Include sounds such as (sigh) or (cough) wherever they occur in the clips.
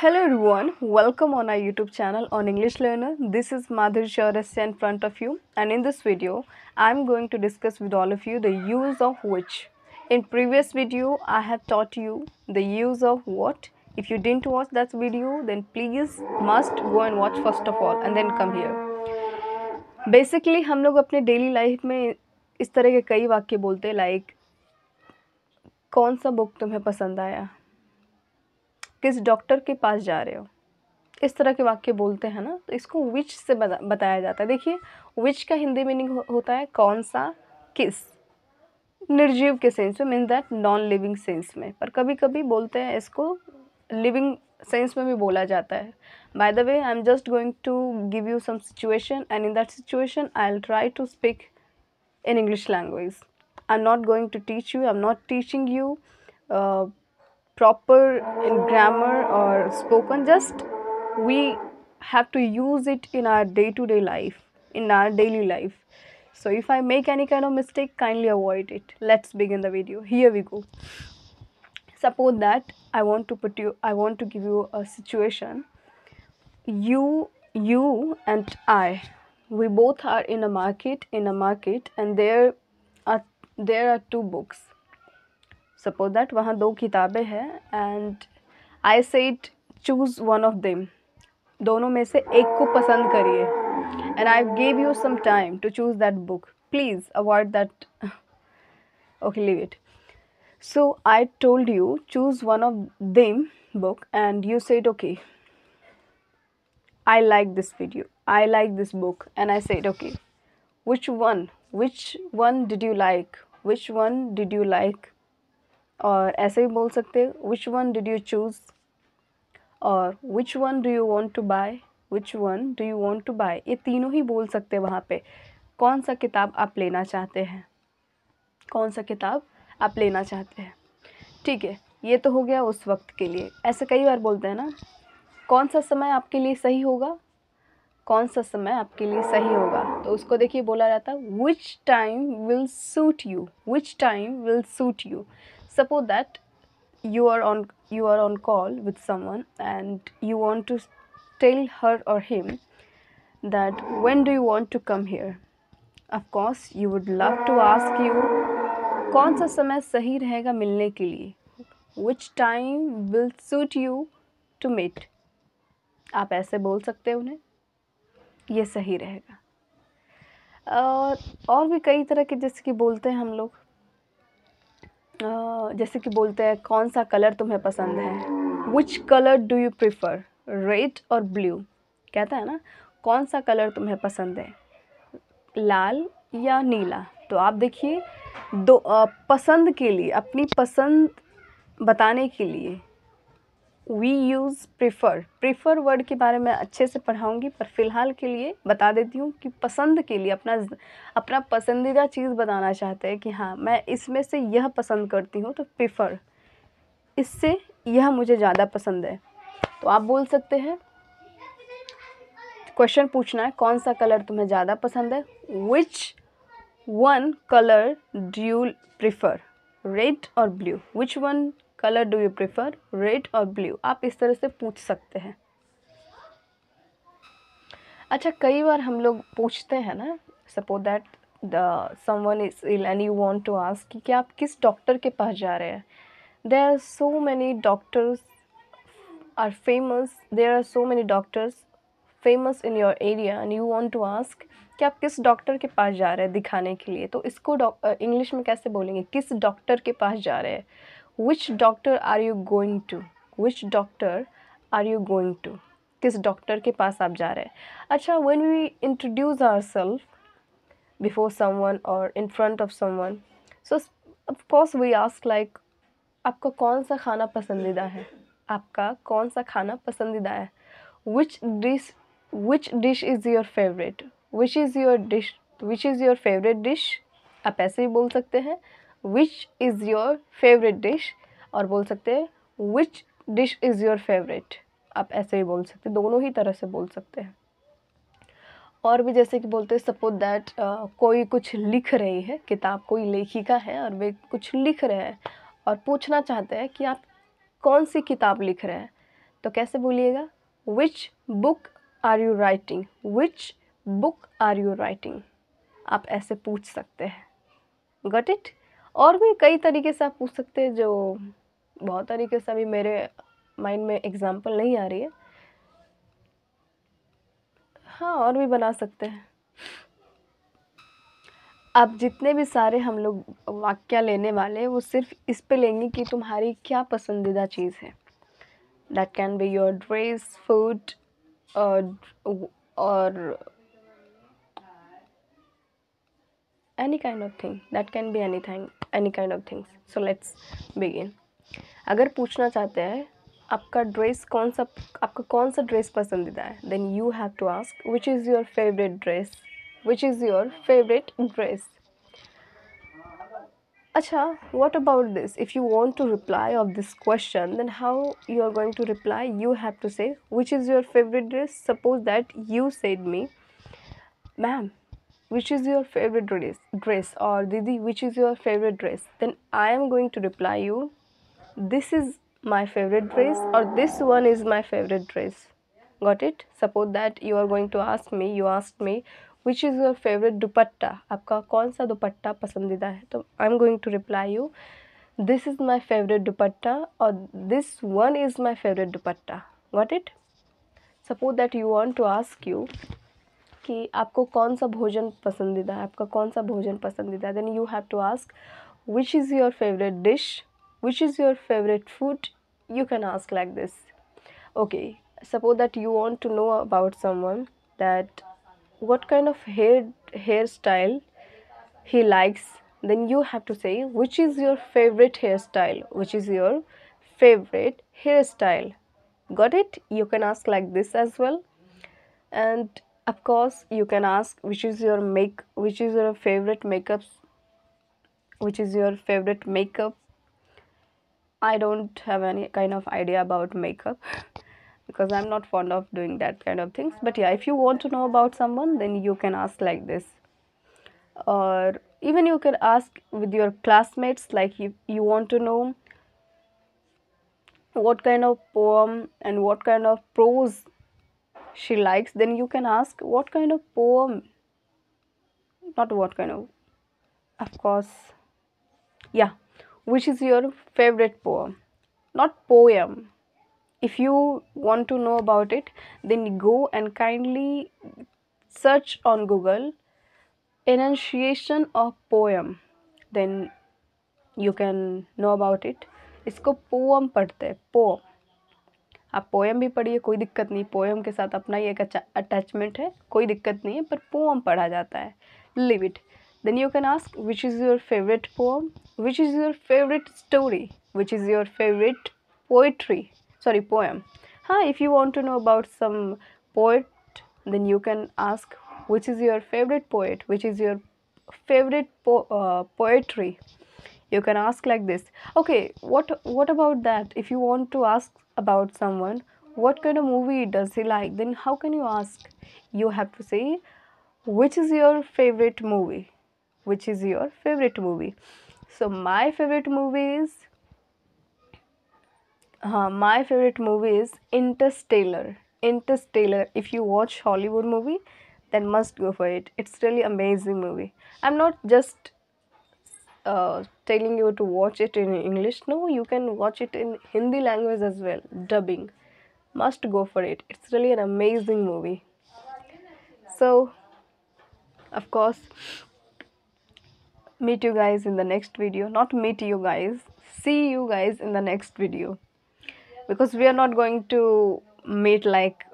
Hello everyone welcome on I YouTube channel on English learner this is Madhur Chaurasia in front of you and in this video I am going to discuss with all of you the use of which in previous video I have taught you the use of what if you didn't watch that video then please must go and watch first of all and then come here basically हम लोग अपने daily life में इस तरह के कई वाक्य बोलते हैं लाइक कौन सा बुक तुम्हें पसंद आया? किस डॉक्टर के पास जा रहे हो? इस तरह के वाक्य बोलते हैं ना तो इसको विच से बता, बताया जाता है। देखिए विच का हिंदी मीनिंग होता है कौन सा? किस? निर्जीव के सेंस में mean that non living sense में। पर कभी कभी बोलते हैं इसको लिविंग सेंस में भी बोला जाता है। By the way I am just going to give you some situation and in that situation I'll try to speak in English language I am not going to teach you I am not teaching uh, proper in grammar or spoken, just we have to use it in our day to day life, in our daily life. So if I make any kind of mistake, kindly avoid it. Let's begin the video. Here we go. Suppose that I want to put you, I want to give you a situation. You, you and I, we both are in a market in a market and there are there are two books suppose that वहाँ दो किताबें हैं and I say it choose one of them दोनों में से एक को पसंद करिए। And I gave you some time to choose that book please avoid that okay leave it so I told you choose one of them book and you say it okay I like this video I like this book and I say it okay which one which one did you like which one did you like और ऐसे भी बोल सकते which one did you choose और which one do you want to buy which one do you want to buy ये तीनों ही बोल सकते हैं वहाँ पे। कौन सा किताब आप लेना चाहते हैं? कौन सा किताब आप लेना चाहते हैं? ठीक है, ये तो हो गया उस वक्त के लिए। ऐसे कई बार बोलते हैं ना, कौन सा समय आपके लिए सही होगा? कौन सा समय आपके लिए सही होगा? तो उसको देखिए बोला जाता है which time will suit you which time will suit you suppose that you are on you are on call with someone and you want to tell her or him that when do you want to come here of course you would love to ask you कौन सा समय सही रहेगा मिलने के लिए which time will suit you to meet आप ऐसे बोल सकते हैं उन्हें ये सही रहेगा और और भी कई तरह के जैसे कि बोलते हैं हम लोग जैसे कि बोलते हैं कौन सा कलर तुम्हें पसंद है? Which colour do you prefer red और ब्लू कहता है ना कौन सा कलर तुम्हें पसंद है? लाल या नीला? तो आप देखिए दो आ, पसंद के लिए अपनी पसंद बताने के लिए we use prefer prefer word के बारे में अच्छे से पढ़ाऊँगी, पर फ़िलहाल के लिए बता देती हूँ कि पसंद के लिए अपना अपना पसंदीदा चीज़ बताना चाहते हैं कि हाँ मैं इसमें से यह पसंद करती हूँ तो प्रेफर इससे यह मुझे ज़्यादा पसंद है। तो आप बोल सकते हैं क्वेश्चन पूछना है, कौन सा कलर तुम्हें ज़्यादा पसंद है? Which one colour do you prefer red और blue which one colour do you prefer, red और ब्लू? आप इस तरह से पूछ सकते हैं। अच्छा कई बार हम लोग पूछते हैं ना suppose that the someone is ill and you want to ask कि क्या आप किस डॉक्टर के पास जा रहे हैं? There are so many doctors are famous there are so many doctors famous in your area and you want to ask कि आप किस डॉक्टर के पास जा रहे हैं दिखाने के लिए? तो इसको इंग्लिश में कैसे बोलेंगे? किस डॉक्टर के पास जा रहे हैं? Which doctor are you going to which doctor are you going to किस डॉक्टर के पास आप जा रहे हैं? अच्छा when we introduce our self before someone और in front of someone so of course we ask like आपका कौन सा खाना पसंदीदा है? आपका कौन सा खाना पसंदीदा है? Which dish which dish is your favourite which is your dish which is your favourite dish आप ऐसे ही बोल सकते हैं। Which is your favourite dish और बोल सकते हैं which dish is your favourite आप ऐसे ही बोल सकते हैं, दोनों ही तरह से बोल सकते हैं। और भी जैसे कि बोलते हैं सपोज़ दैट कोई कुछ लिख रही है, किताब, कोई लेखिका है और वे कुछ लिख रहे हैं और पूछना चाहते हैं कि आप कौन सी किताब लिख रहे हैं तो कैसे बोलिएगा? Which book are you writing which book are you writing आप ऐसे पूछ सकते हैं। गट इट और भी कई तरीके से आप पूछ सकते हैं जो बहुत तरीके से अभी मेरे माइंड में एग्जांपल नहीं आ रही है। हाँ और भी बना सकते हैं। अब जितने भी सारे हम लोग वाक्य लेने वाले वो सिर्फ़ इस पे लेंगे कि तुम्हारी क्या पसंदीदा चीज़ है। That can be your dress food और और any kind of thing that can be anything any kind of things so let's begin अगर पूछना चाहते हैं आपका ड्रेस कौन सा आपका कौन सा ड्रेस पसंदीदा है then you have to ask which is your favourite dress which is your favourite dress अच्छा what about this if you want to reply of this question then how you are going to reply you have to say which is your favorite dress suppose that you said me ma'am which is your favorite dress dress or didi which is your favorite dress then i am going to reply you this is my favorite dress or this one is my favorite dress got it suppose that you are going to ask me you asked me which is your favorite dupatta आपका कौन सा दुपट्टा पसंदीदा है तो I am going to reply you this is my favourite dupatta और this one is my favourite dupatta got it suppose that you want to ask you कि आपको कौन सा भोजन पसंदीदा है आपका कौन सा भोजन पसंदीदा है then you have to ask which is your favourite dish which is your favourite food you can ask like this okay suppose that you want to know about someone that what kind of hair hairstyle he likes then you have to say which is your favorite hairstyle which is your favorite hairstyle got it you can ask like this as well and of course you can ask which is your make which is your favorite makeup which is your favorite makeup. I don't have any kind of idea about makeup (laughs) because i'm not fond of doing that kind of things. But yeah if you want to know about someone then you can ask like this. Or even you can ask with your classmates like if you want to know what kind of poem and what kind of prose she likes then you can ask what kind of poem not what kind of of course yeah which is your favorite poem not poem if you want to know about it then go and kindly search on google enunciation of poem then you can know about it इसको poem पढ़ते हैं poem आप poem भी पढ़िए, कोई दिक्कत नहीं। Poem के साथ अपना ही एक अच्छा अटैचमेंट है, कोई दिक्कत नहीं है, पर पोअम पढ़ा जाता है। Leave it then you can ask which is your favourite poem which is your favourite story which is your favourite poetry sorry poem हाँ if you want to know about some poet then you can ask which is your favourite poet which is your favourite poetry you can ask like this. Okay what what about that? If you want to ask about someone what kind of movie does he like then how can you ask? You have to say which is your favorite movie? Which is your favorite movie? So my favorite movie is uh, my favorite movie is interstellar. Interstellar if you watch hollywood movie then must go for it. It's really amazing movie. I'm not just uh, telling you to watch it in English. No, you can watch it in Hindi language as well, dubbing. Must go for it. It's really an amazing movie. So, of course, meet you guys in the next video. Not meet you guys, see you guys in the next video. Because we are not going to meet like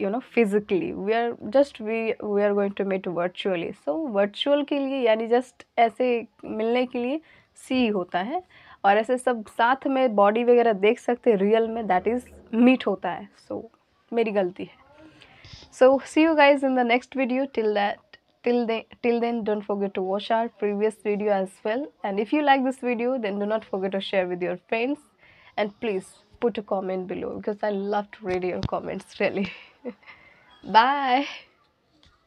you know physically we are just we we are going to meet virtually so virtual के लिए यानी just ऐसे मिलने के लिए सी होता है और ऐसे सब साथ में बॉडी वगैरह देख सकते हैं रियल में दैट इज़ मीट होता है सो so, मेरी गलती है so see you guys in the next video till that till then till then don't forget to watch our previous video as well and if you like this video then do not forget to share with your friends and please put a comment below because i love to read your comments really bye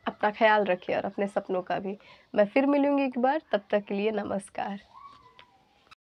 अपना ख्याल रखिए और अपने सपनों का भी। मैं फिर मिलूँगी एक बार, तब तक के लिए नमस्कार।